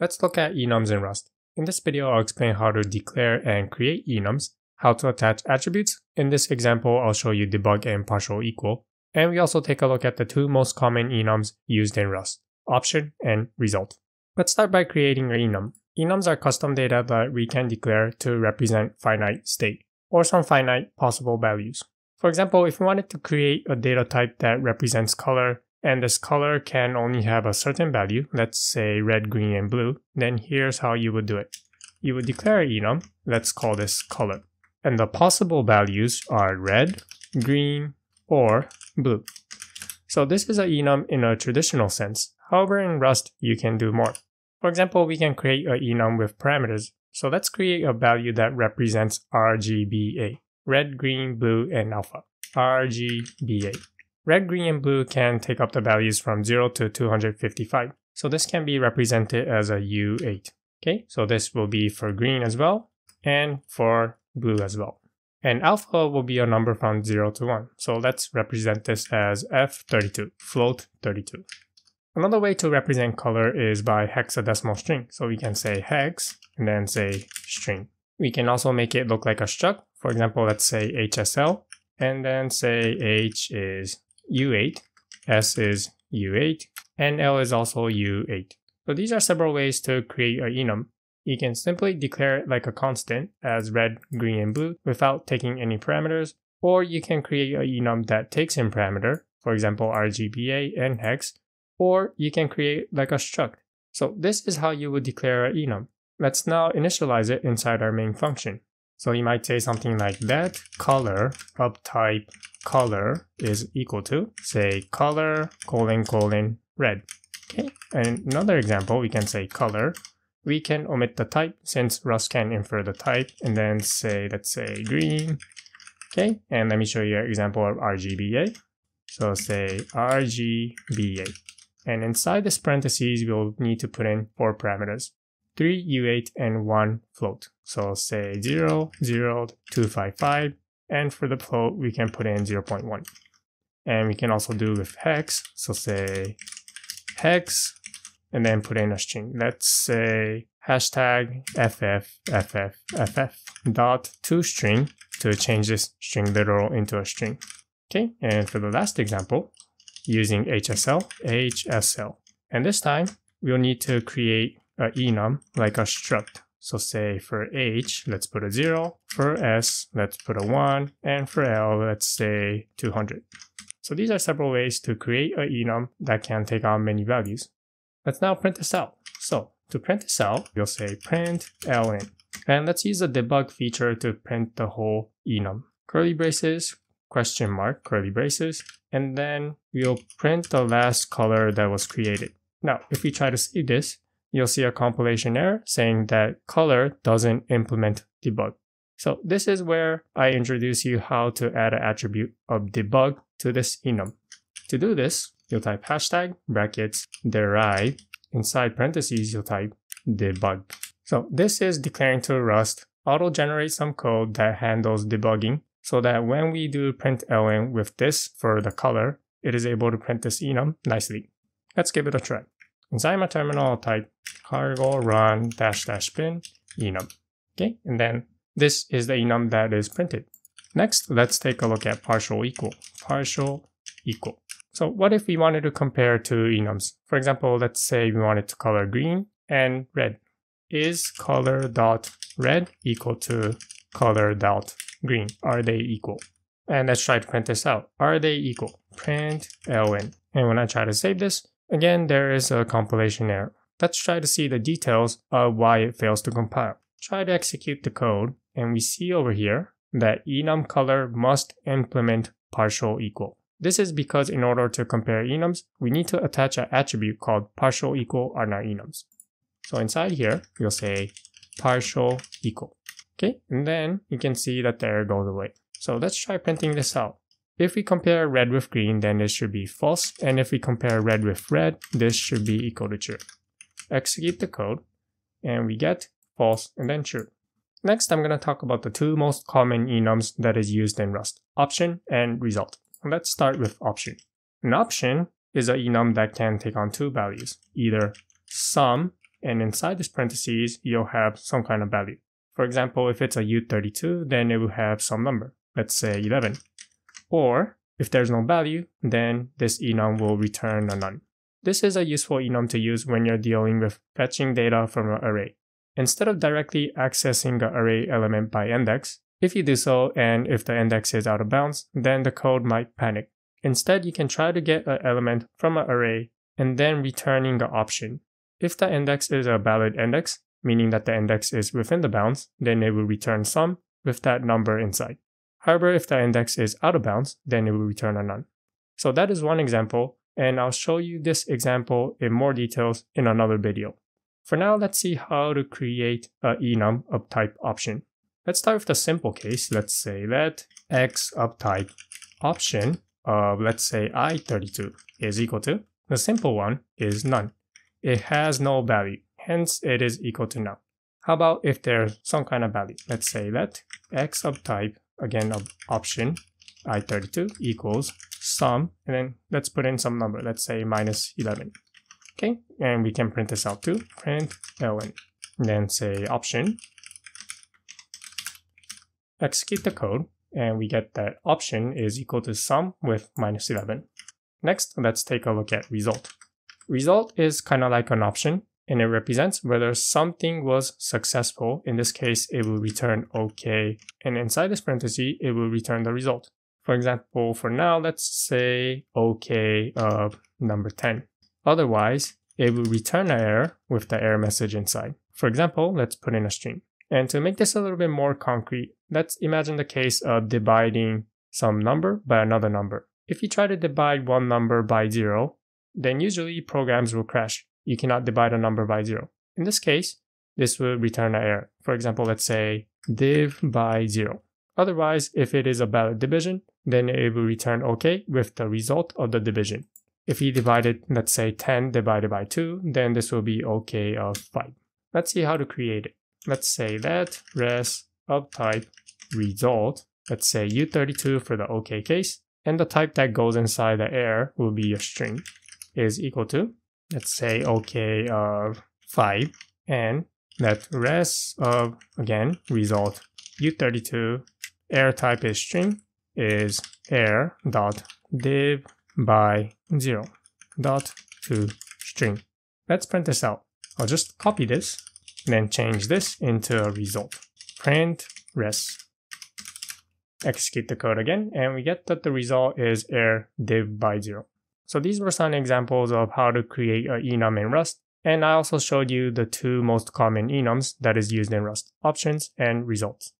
Let's look at enums in Rust. In this video, I'll explain how to declare and create enums, how to attach attributes. In this example, I'll show you debug and partial equal. And we also take a look at the two most common enums used in Rust, option and result. Let's start by creating an enum. Enums are custom data that we can declare to represent finite state, or some finite possible values. For example, if we wanted to create a data type that represents color, and this color can only have a certain value, let's say red, green, and blue, then here's how you would do it. You would declare an enum, let's call this color. And the possible values are red, green, or blue. So this is a enum in a traditional sense. However, in Rust, you can do more. For example, we can create a enum with parameters. So let's create a value that represents RGBA, red, green, blue, and alpha. RGBA. Red, green, and blue can take up the values from 0 to 255. So this can be represented as a U8. Okay, so this will be for green as well, and for blue as well. And alpha will be a number from 0 to 1. So let's represent this as F32, float 32. Another way to represent color is by hexadecimal string. So we can say hex and then say string. We can also make it look like a struct. For example, let's say HSL and then say H is U8, S is U8, and L is also U8. So these are several ways to create a enum. You can simply declare it like a constant as red, green, and blue without taking any parameters, or you can create a enum that takes in parameter, for example RGBA and hex, or you can create like a struct. So this is how you would declare an enum. Let's now initialize it inside our main function. So you might say something like that color of type color is equal to, say, color colon colon red. Okay, and another example, we can say color. We can omit the type since Rust can infer the type and then say, let's say green. Okay, and let me show you an example of RGBA. So say RGBA. And inside this parentheses, we'll need to put in four parameters. 3 U8 and 1 float. So say 0, 0, 255, and for the float, we can put in 0.1. And we can also do with hex, so say hex, and then put in a string. Let's say hashtag ff ff ff dot to string to change this string literal into a string. Okay, and for the last example, using HSL, HSL. And this time, we'll need to create a enum like a struct. So say for H, let's put a 0. For S, let's put a 1. And for L, let's say 200. So these are several ways to create a enum that can take on many values. Let's now print this out. So to print this out, we'll say print ln. And let's use the debug feature to print the whole enum. Curly braces, question mark, curly braces, and then we'll print the last color that was created. Now, if we try to save this, you'll see a compilation error saying that color doesn't implement debug. So this is where I introduce you how to add an attribute of debug to this enum. To do this, you'll type hashtag brackets derive inside parentheses you'll type debug. So this is declaring to Rust auto generate some code that handles debugging so that when we do print ln with this for the color, it is able to print this enum nicely. Let's give it a try. My terminal, I'll type cargo run dash dash bin enum. Okay, and then this is the enum that is printed. Next, let's take a look at partial equal. Partial equal. So what if we wanted to compare two enums? For example, let's say we wanted to color green and red. Is color dot red equal to color dot green? Are they equal? And let's try to print this out. Are they equal? Print ln. And when I try to save this, again, there is a compilation error. Let's try to see the details of why it fails to compile. Try to execute the code, and we see over here that enum color must implement partial equal. This is because in order to compare enums, we need to attach an attribute called partial equal on our enums. So inside here, you'll say partial equal. Okay, and then you can see that the error goes away. So let's try printing this out. If we compare red with green, then this should be false. And if we compare red with red, this should be equal to true execute the code, and we get false and then true. Next, I'm going to talk about the two most common enums that is used in Rust, option and result. Let's start with option. An option is an enum that can take on two values, either some and inside this parentheses, you'll have some kind of value. For example, if it's a U32, then it will have some number, let's say 11. Or if there's no value, then this enum will return a none. This is a useful enum to use when you're dealing with fetching data from an array. Instead of directly accessing an array element by index, if you do so and if the index is out of bounds, then the code might panic. Instead, you can try to get an element from an array and then returning the option. If the index is a valid index, meaning that the index is within the bounds, then it will return some with that number inside. However, if the index is out of bounds, then it will return a none. So that is one example, and I'll show you this example in more details in another video. For now, let's see how to create a enum of type option. Let's start with the simple case. Let's say that x of type option of let's say i32 is equal to, the simple one is none. It has no value, hence it is equal to none. How about if there's some kind of value? Let's say that x of type, again option i32 equals some, and then let's put in some number, let's say minus 11. Okay, and we can print this out too, print ln. then say option execute the code, and we get that option is equal to some with minus 11. Next, let's take a look at result. Result is kind of like an option, and it represents whether something was successful. In this case, it will return OK, and inside this parenthesis, it will return the result. For example, for now, let's say OK of number 10. Otherwise, it will return an error with the error message inside. For example, let's put in a string. And to make this a little bit more concrete, let's imagine the case of dividing some number by another number. If you try to divide one number by zero, then usually programs will crash. You cannot divide a number by zero. In this case, this will return an error. For example, let's say div by zero. Otherwise, if it is a valid division, then it will return OK with the result of the division. If you divided, let's say 10 divided by 2, then this will be OK of 5. Let's see how to create it let's say that res of type result, let's say u32 for the OK case, and the type that goes inside the error will be a string, is equal to, let's say OK of 5, and that res of, again, result u32, error type is string, is error dot div by 0 dot to string. Let's print this out. I'll just copy this and then change this into a result. Print res. Execute the code again, and we get that the result is error div by 0. So these were some examples of how to create an enum in Rust, and I also showed you the two most common enums that is used in Rust, options and results.